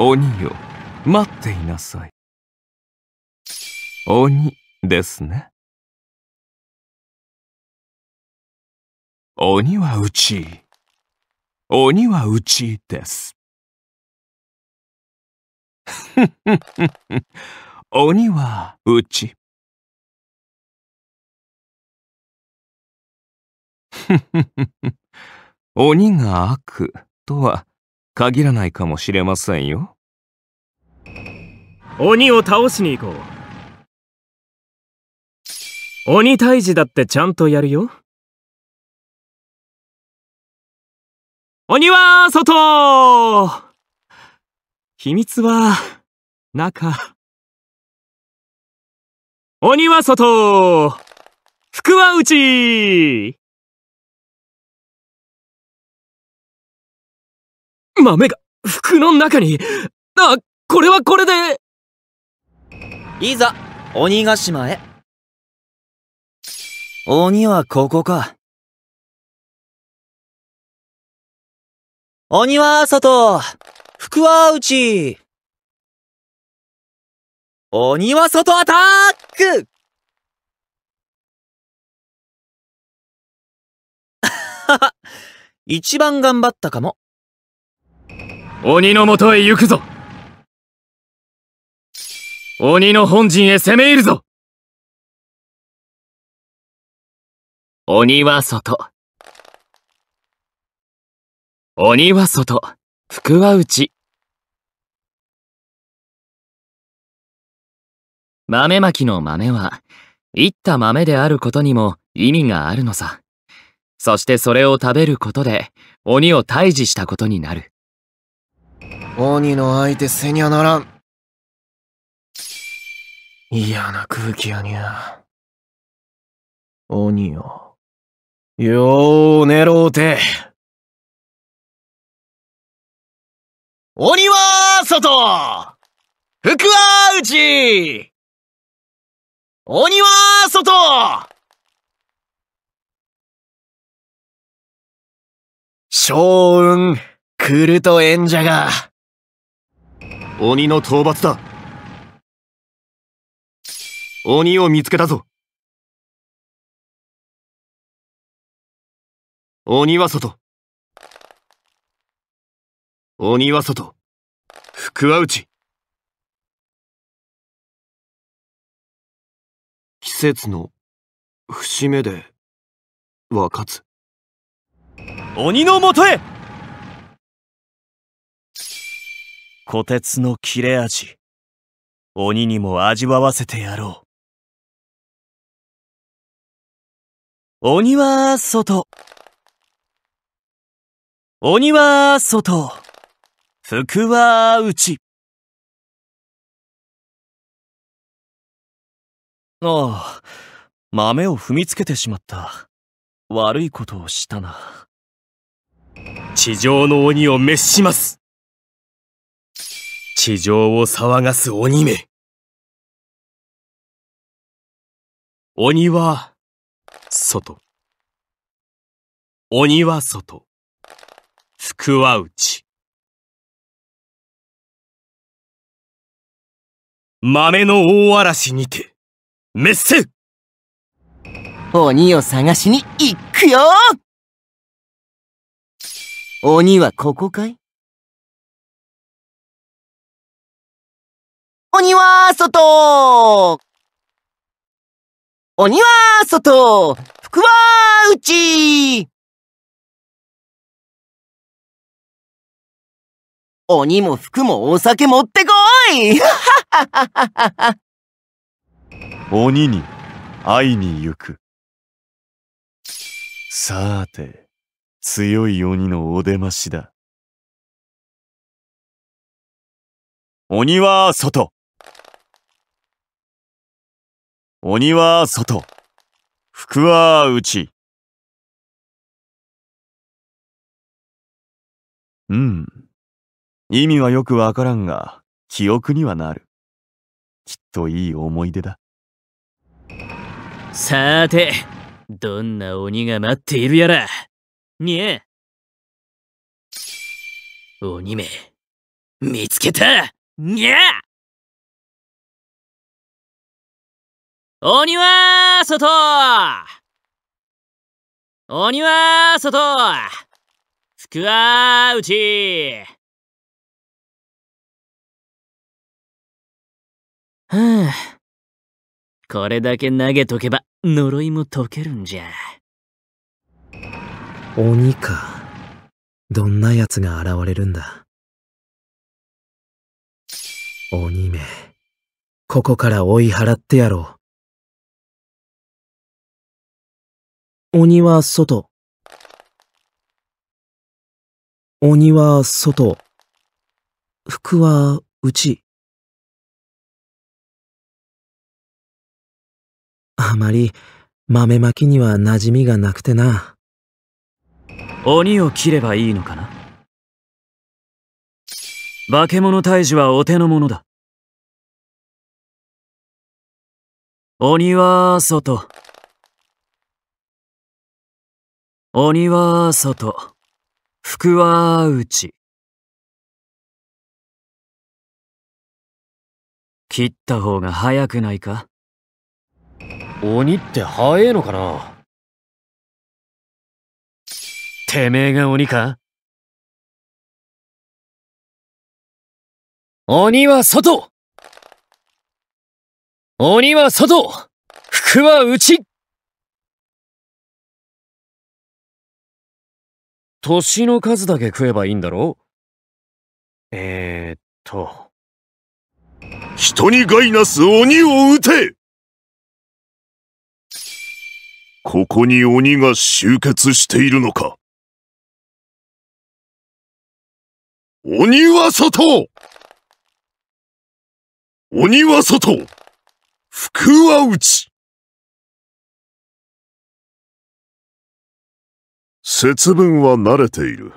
鬼よ、待っていなさい。鬼ですね。鬼はうち。鬼はうちです。鬼はうち。鬼が悪とは限らないかもしれませんよ。鬼を倒しに行こう。鬼退治だってちゃんとやるよ。鬼は外秘密は中。鬼は外福は内豆が服の中にあ、これはこれでいざ、鬼ヶ島へ。鬼はここか。鬼は外福は内鬼は外アタック 一番頑張ったかも。鬼のもとへ行くぞ鬼の本陣へ攻め入るぞ鬼は外。鬼は外。福は内。豆まきの豆は、いった豆であることにも意味があるのさ。そしてそれを食べることで、鬼を退治したことになる。鬼の相手せにゃならん。嫌な空気やにゃ。鬼よ。よう寝ろうて。鬼は外福は内鬼は外将軍、来ると演者が。鬼の討伐だ。鬼を見つけたぞ。鬼は外。鬼は外。福は内。季節の節目で分かつ。鬼のもとへ虎鉄の切れ味、鬼にも味わわせてやろう。鬼は外。鬼は外。福は内。ああ、豆を踏みつけてしまった。悪いことをしたな。地上の鬼を滅します地上を騒がす鬼め。鬼は、外。鬼は外。福は内。豆の大嵐にて、滅せ鬼を探しに行くよ鬼はここかい？鬼は外鬼は外福は内鬼も服もお酒持ってこい鬼に会いに行く。さーて、強い鬼のお出ましだ。鬼は外鬼は外。福は内。うん。意味はよくわからんが、記憶にはなる。きっといい思い出だ。さーて、どんな鬼が待っているやら。にえ。鬼め、見つけたにゃ鬼は外鬼は外福は内はあ、これだけ投げとけば呪いも解けるんじゃ。鬼か。どんな奴が現れるんだ?鬼め。ここから追い払ってやろう。鬼は外。鬼は外。服は内。あまり豆まきには馴染みがなくてな。鬼を切ればいいのかな？化け物退治はお手の物だ。鬼は外。鬼は外。服は内。切った方が早くないか？鬼って早えのかな？てめえが鬼か？鬼は外！鬼は外！服は内！年の数だけ食えばいいんだろ？えー、っと。人に害なす鬼を撃て！ここに鬼が集結しているのか？鬼は外！鬼は外！福は内節分は慣れている。